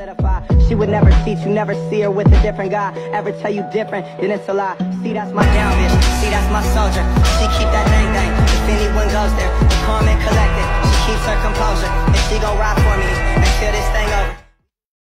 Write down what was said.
solidify. She would never cheat, you never see her with a different guy. Ever tell you different, then it's a lie. See, that's my down bitch. See, that's my soldier. She keep that dang thing. If anyone goes there, calm and collected. She keeps her composure. If she gon' ride